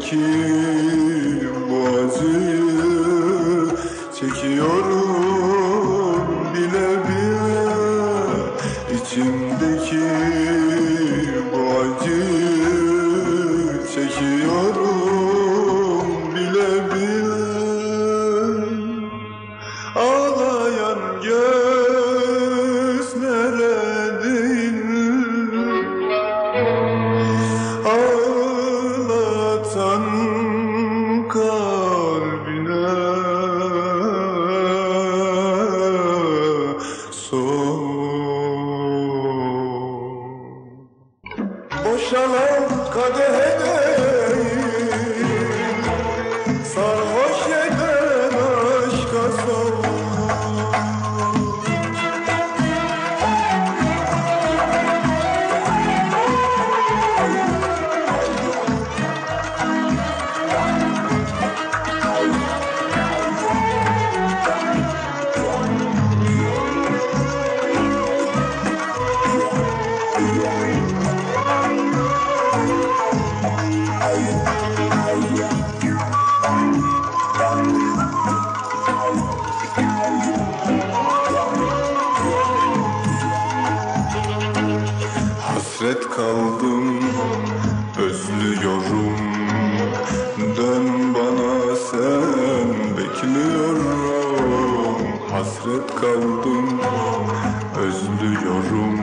Çekim bu acıyı Çekiyorum bile bile. İçimdeki bu acıyı Çekiyorum bile bile. Ağlayan gözlere değil Oh Boşalan kadehe değil Hasret kaldım, özlüyorum. Dön bana sen, bekliyorum. Hasret kaldım, özlüyorum.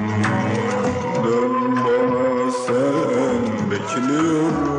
Dön bana sen, bekliyorum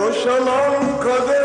boşalan kader